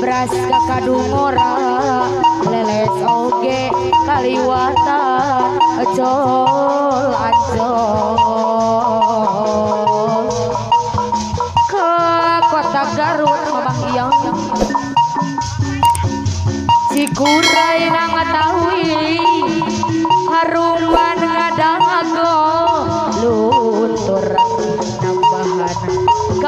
beras kakadu ngora ora leles oge kaliwatan acol acol ke kota Garut mamang iyang cikurai nang matahui harum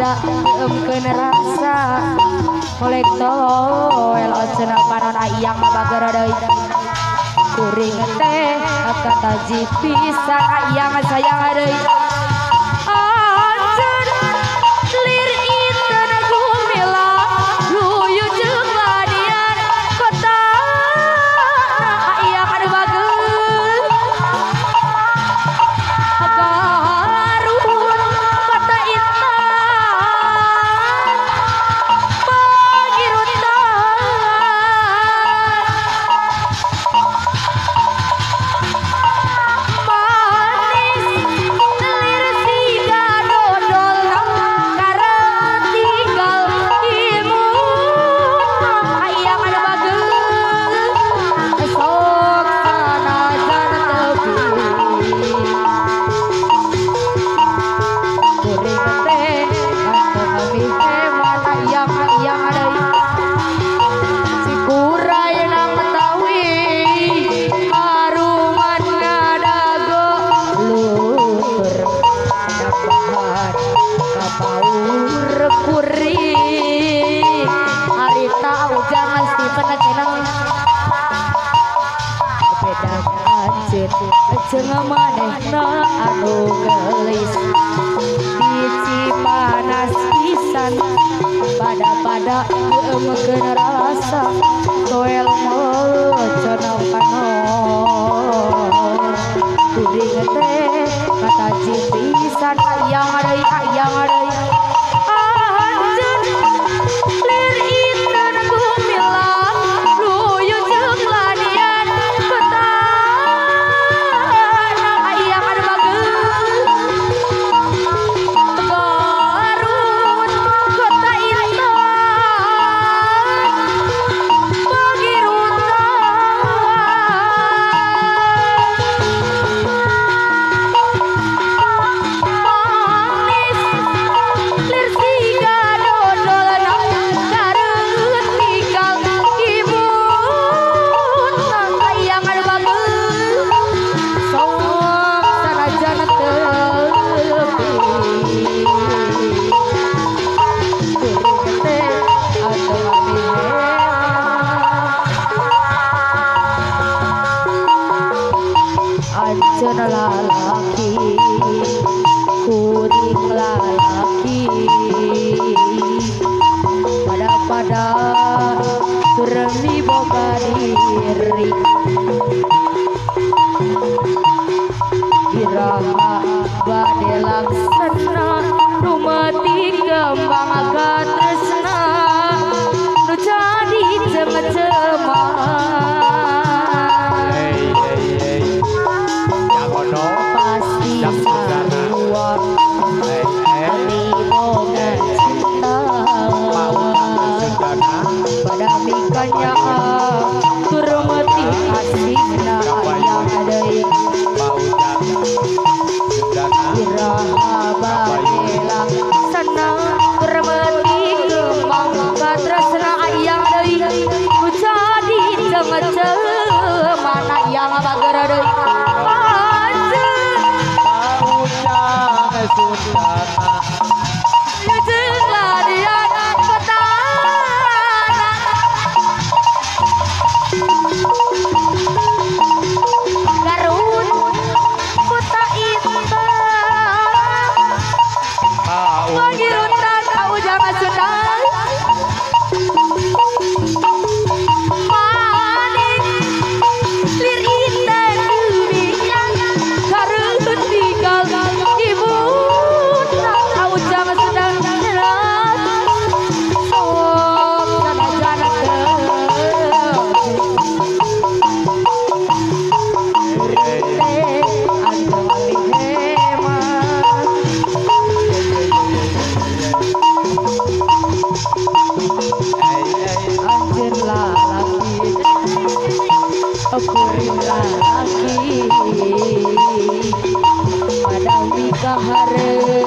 rasa. Kolektorel panon ayam kuring teh akan taji pisan ayam sayang deui jangan manehna anu gelis biji panas pisan pada pada geumeukeun rasa toel mulut cenah panon kuring teh kata pisan ayang deui ayang deui Iraha bade laksana numati kembang tresna Pada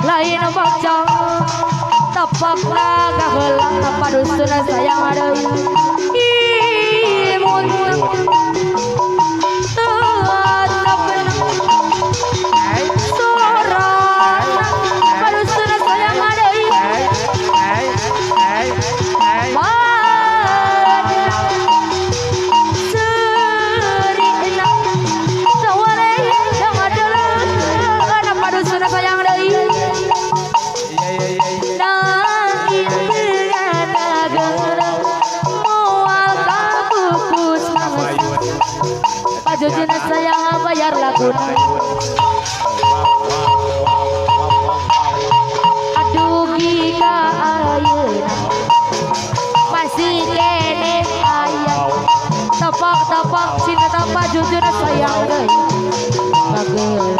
lain bocong tepak naga helang tanpa dusun sayang ada imun Pajujuna sayang bayar laguna Aduh gika ayeuna Masih kene ayah. Tapak-tapak cinta tapak jujur sayang deui Bagel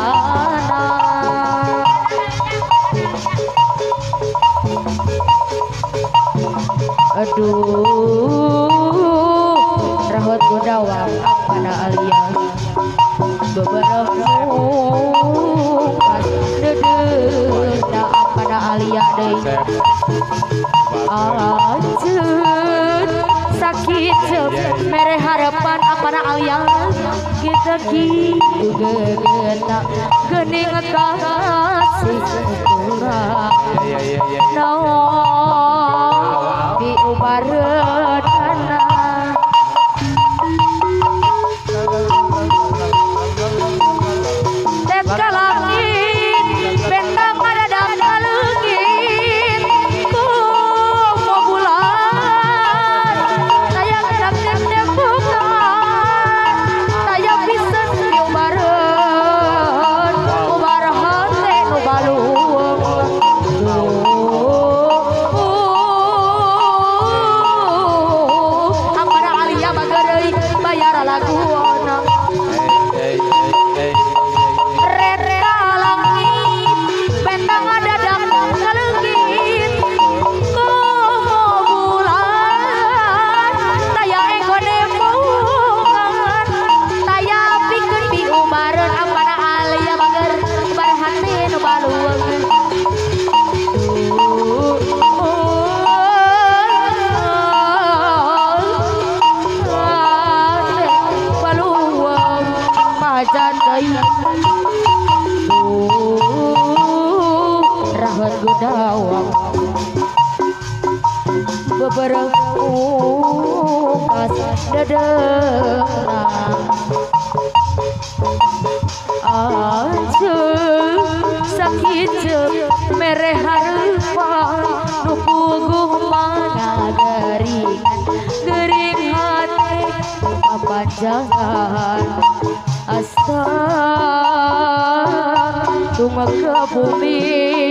Aduh rahot gudawang apana alias? Beberapa pas dedena apana alia deui Anjun sakit mere harapan apana alia kita gitu gegena gening kasih kurang naon para Rahmat gudawang beberkas dedenang Aja sakit mere harupa nu puguh mana gering gering hati kepanjangan asa tumeka bumi. alam